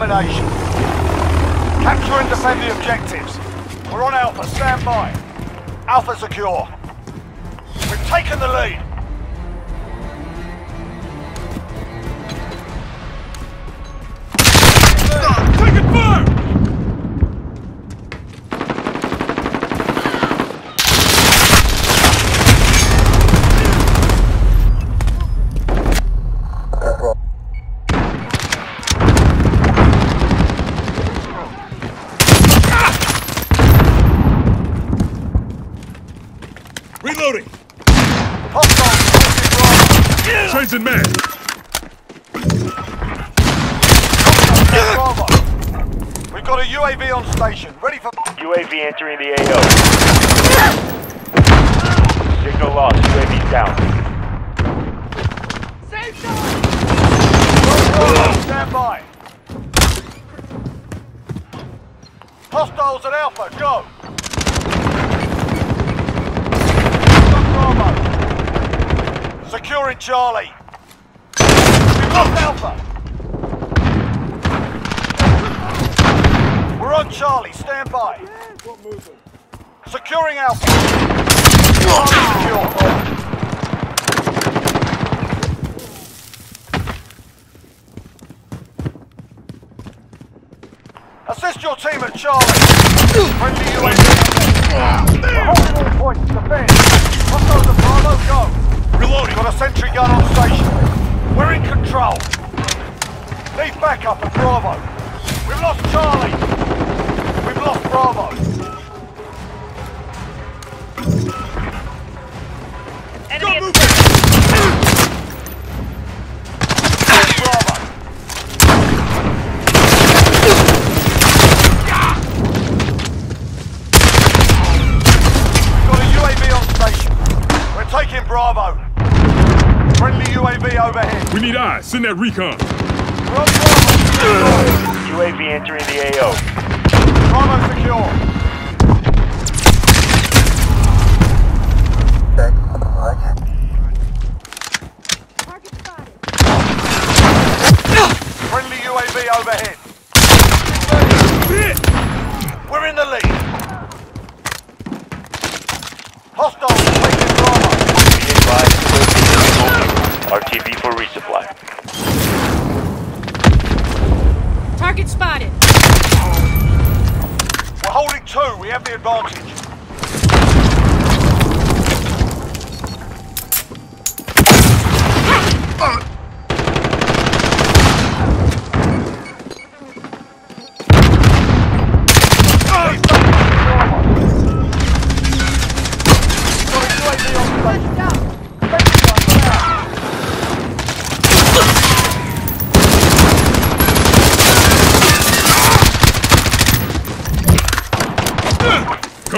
domination. Capture and defend the objectives. We're on Alpha, stand by. Alpha secure. We've taken the lead. Hostiles taking Bravo. Man! We've got a UAV on station, ready for... UAV entering the AO. Signal lost. UAV down. Bravo, stand by. Hostiles at Alpha, go. Bravo. Securing Charlie. We've lost Alpha. We're on Charlie, stand by. Securing Alpha. Charlie secure. Assist your team at Charlie. Friendly UAV. Holding all points. Defend. Hostiles at Bravo, go. Reloading! Got a sentry gun on station. We're in control. Need backup at Bravo. We've lost Charlie. We've lost Bravo. Enemy Go of Bravo. We've got a UAV on station. We're taking Bravo. Friendly UAV overhead. We need eyes. Send that recon. UAV entering the AO. Bravo secure. Friendly UAV overhead. We're in the lead. Hostiles taking Bravo. Be advised. UAV is RTB for resupply. Target spotted. We're holding two. We have the advantage. Uh,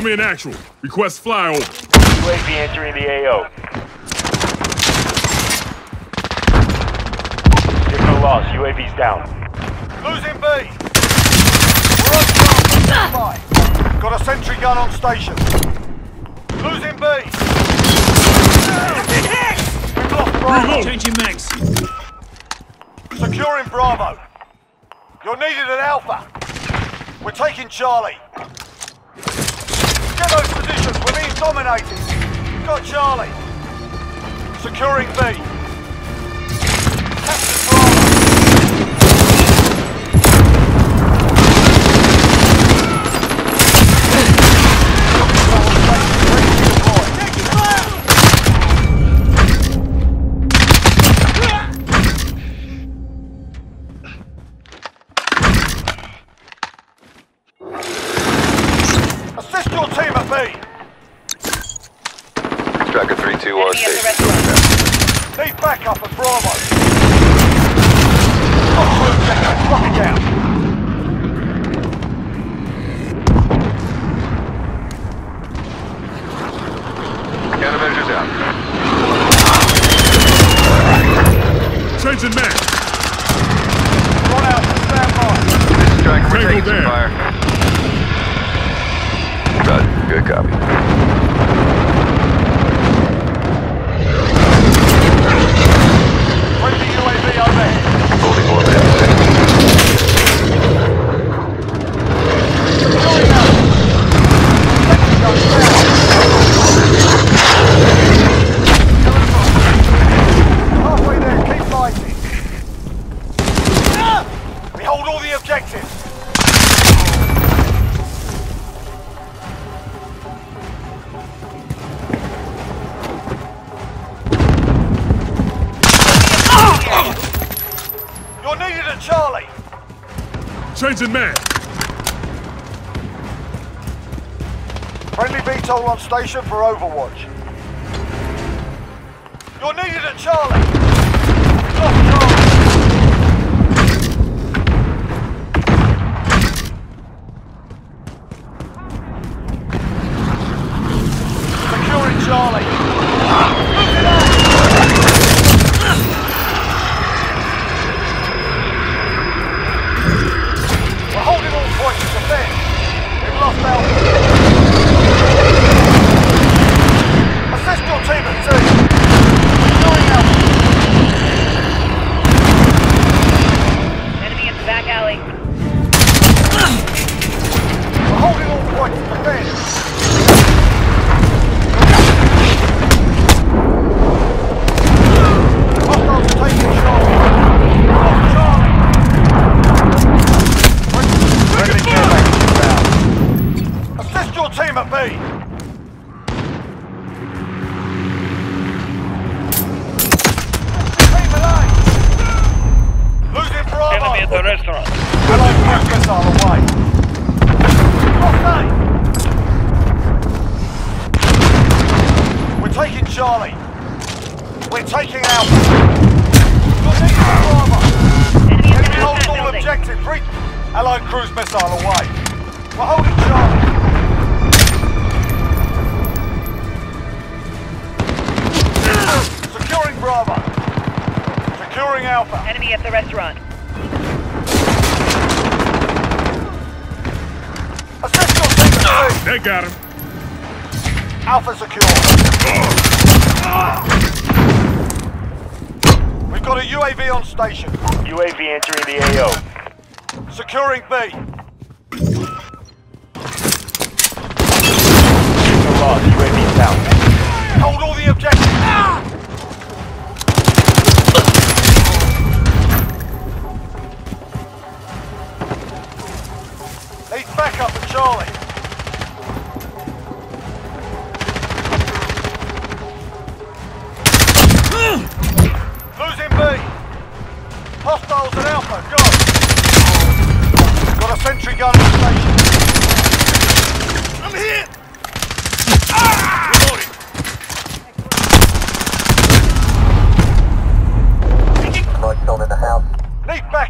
Come in actual. Request flyover. UAV entering the AO. Signal lost. UAV's down. Losing B. We're on top. Stand by. Got a sentry gun on station. Losing B. We've lost Bravo. Changing mags. Securing Bravo. You're needed at Alpha. We're taking Charlie. Get those positions. We're being dominated. Got Charlie. Securing B. Striker 3-2 on the station. Need backup at Bravo. Got two objectives. Lock it down. Countermeasures out. Changing man. Run out. Stand by. This is Striker, we're taking down. fire. Roger, good copy. Changing man. Friendly VTOL on station for Overwatch. You're needed at Charlie. We've lost Charlie. Securing Charlie. Move it up. We're holding all points of defense. We've lost Alpha. Assist your team at two. Securing Alpha. Enemy in the back alley. We're holding all points of defense. Hostiles are taking Charlie. Lost Charlie. Friendly care package inbound. Assist your team at B. Team at A. Enemy at the restaurant. Allied cruise missile away. A. We're taking Charlie. We're taking Alpha. Enemy Enemy holds all building. objectives. Re- Allied cruise missile away. We're holding Charlie. Securing Bravo. Securing Alpha. Enemy at the restaurant. Assist your team at C. That got him. Alpha secure. We've got a UAV on station. UAV entering the AO. Securing B.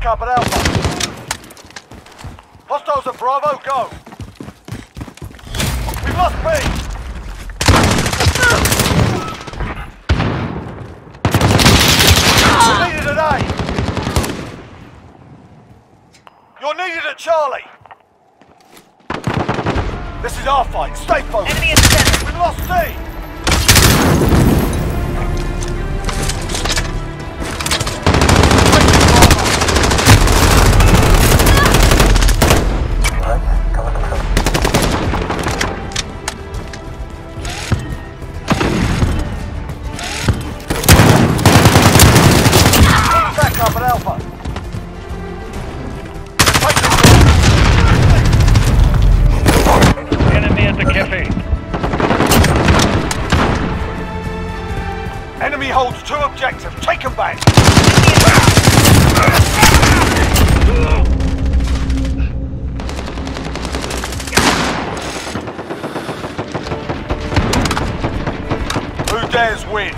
backup at Alpha. Hostiles at Bravo, go. We've lost B. You're needed at A. You're needed at Charlie. This is our fight. Stay focused. Enemy in the center. We've lost C. Enemy holds two objectives. Take them back. Who dares win?